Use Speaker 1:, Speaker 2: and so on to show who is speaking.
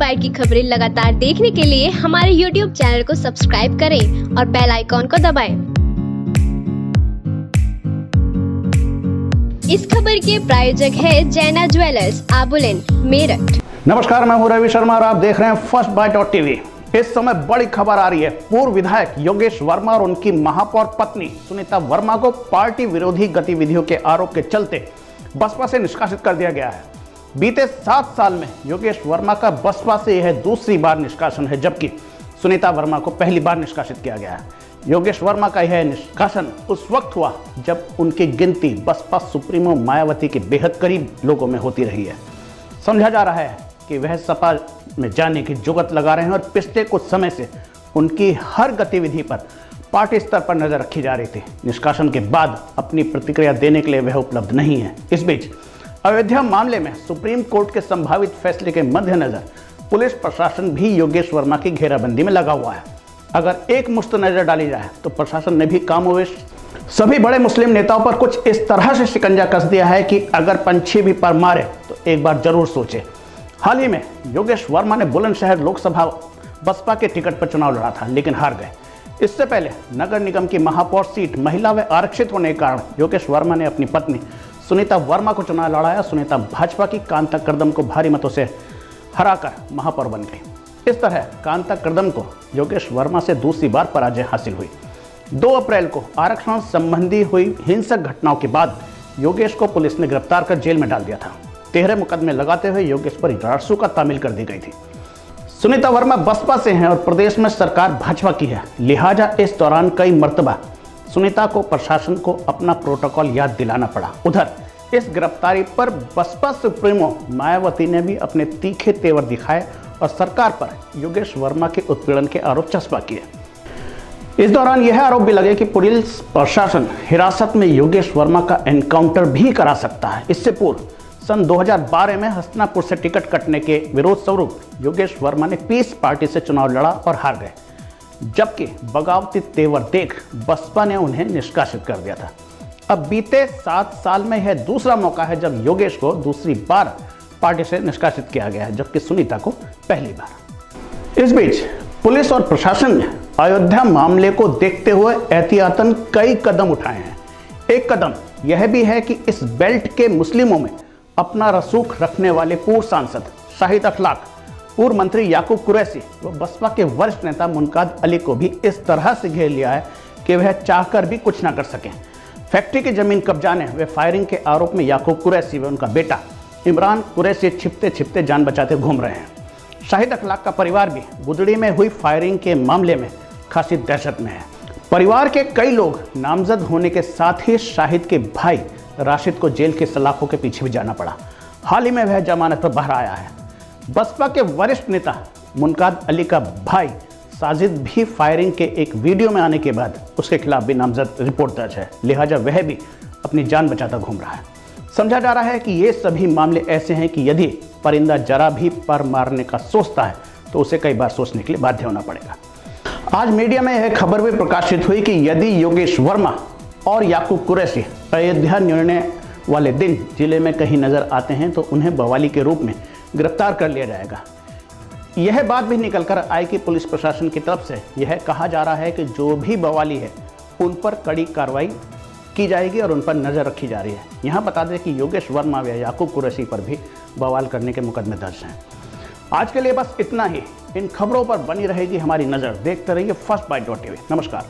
Speaker 1: Bite की खबरें लगातार देखने के लिए हमारे यूट्यूब चैनल को सब्सक्राइब करें और बेल आइकॉन को दबाएँ। इस खबर के प्रायोजक है जैना ज्वेलर्स, आबुलेन, मेरठ।
Speaker 2: नमस्कार, मैं हूँ रवि शर्मा और आप देख रहे हैं फ़र्स्ट बाइट और टीवी इस समय बड़ी खबर आ रही है। पूर्व विधायक योगेश वर्मा और उनकी महापौर पत्नी सुनीता वर्मा को पार्टी विरोधी गतिविधियों के आरोप के चलते बसपा से निष्कासित कर दिया गया है। बीते सात साल में योगेश वर्मा का बसपा से यह दूसरी बार निष्कासन है, जबकि सुनीता वर्मा को पहली बार निष्कासित किया गया है। योगेश वर्मा का यह निष्कासन उस वक्त हुआ जब उनकी गिनती बसपा सुप्रीमो मायावती के बेहद करीब लोगों में होती रही है। समझा जा रहा है कि वह सपा में जाने की जुगत लगा रहे हैं और पिछले कुछ समय से उनकी हर गतिविधि पर पार्टी स्तर पर नज़र रखी जा रही थी। निष्कासन के बाद अपनी प्रतिक्रिया देने के लिए वह उपलब्ध नहीं है। इस बीच अयोध्या मामले में सुप्रीम कोर्ट के संभावित फैसले के मद्देनजर पुलिस प्रशासन भी योगेश वर्मा की घेराबंदी में लगा हुआ है। अगर एक मुश्त नज़र डाली जाए तो प्रशासन ने भी काम कामोवेश सभी बड़े मुस्लिम नेताओं पर कुछ इस तरह से शिकंजा कस दिया है कि अगर पंछी भी पर मारे तो एक बार ज़रूर सोचे। हाल ही में योगेश वर्मा ने बुलंदशहर लोकसभा बसपा के टिकट पर चुनाव लड़ा था, लेकिन हार गए। इससे पहले नगर निगम की महापौर सीट महिला व आरक्षित होने के कारण योगेश वर्मा ने अपनी पत्नी सुनीता वर्मा को चुनाव लड़ाया। सुनीता भाजपा की कांता करदम को भारी मतों से हराकर महापौर बन गई। इस तरह कांता करदम को योगेश वर्मा से दूसरी बार पराजय हासिल हुई। 2 अप्रैल को आरक्षण संबंधी हुई हिंसक घटनाओं के बाद योगेश को पुलिस ने गिरफ़्तार कर जेल में डाल दिया था। तेरह मुकदमे लगाते हुए योगेश पर राजसू का तामील कर दी गई थी। सुनीता वर्मा बसपा से हैं और प्रदेश में सरकार भाजपा की है। लिहाजा इस दौरान कई मरतबा सुनीता को प्रशासन को अपना प्रोटोकॉल याद दिलाना पड़ा। उधर, इस गिरफ्तारी पर बसपा सुप्रीमो मायावती ने भी अपने तीखे तेवर दिखाए और सरकार पर योगेश वर्मा के उत्पीड़न के आरोप चस्पा किए। इस दौरान यह आरोप भी लगे कि पुलिस प्रशासन हिरासत में योगेश वर्मा का एनकाउंटर भी करा सकता है। इससे पूर्व, सन 2012 में हस्तिनापुर से टिकट कटने के विरोध स्वरूप योगेश वर्मा ने पीस पार्टी से चुनाव लड़ा और हार गए। जबकि बगावती तेवर देख बसपा ने उन्हें निष्कासित कर दिया था। अब बीते सात साल में यह दूसरा मौका है जब योगेश को दूसरी बार पार्टी से निष्कासित किया गया है, जबकि सुनीता को पहली बार। इस बीच पुलिस और प्रशासन ने अयोध्या मामले को देखते हुए एहतियातन कई कदम उठाए हैं। एक कदम यह भी है कि इस बेल्ट के मुस्लिमों में अपना रसूख रखने वाले पूर्व सांसद शाहिद अखलाक पूर्व मंत्री याकूब कुरैसी व बसपा के वरिष्ठ नेता मुनकाद अली को भी इस तरह से घेर लिया है कि वह चाहकर भी कुछ ना कर सकें। फैक्ट्री की ज़मीन कब्जाने व फायरिंग के आरोप में याकूब कुरैसी व उनका बेटा इमरान कुरैसी छिपते छिपते जान बचाते घूम रहे हैं। शाहिद अखलाक का परिवार भी गुदड़ी में हुई फायरिंग के मामले में खासी दहशत में है। परिवार के कई लोग नामजद होने के साथ ही शाहिद के भाई राशिद को जेल के सलाखों के पीछे भी जाना पड़ा। हाल ही में वह जमानत पर बाहर आया है। बसपा के वरिष्ठ नेता मुनकाद अली का भाई साजिद भी फायरिंग के एक वीडियो में आने के बाद उसके खिलाफ भी नामजद रिपोर्ट दर्ज है। लिहाजा वह भी अपनी जान बचाता घूम रहा है। समझा जा रहा है कि ये सभी मामले ऐसे हैं कि यदि परिंदा जरा भी पर मारने का सोचता है तो उसे कई बार सोचने के लिए बाध्य होना पड़ेगा। आज मीडिया में यह खबर भी प्रकाशित हुई कि यदि योगेश वर्मा और याकूब कुरैशी अयोध्या निर्णय वाले दिन ज़िले में कहीं नज़र आते हैं तो उन्हें बवाली के रूप में गिरफ़्तार कर लिया जाएगा। यह बात भी निकल कर आई कि पुलिस प्रशासन की तरफ़ से यह कहा जा रहा है कि जो भी बवाली है, उन पर कड़ी कार्रवाई की जाएगी और उन पर नज़र रखी जा रही है। यहाँ बता दें कि योगेश वर्मा व याकूब कुरैशी पर भी बवाल करने के मुकदमे दर्ज हैं। आज के लिए बस इतना ही। इन खबरों पर बनी रहेगी हमारी नज़र। देखते रहिए फ़र्स्ट बाइट डॉट टीवी नमस्कार।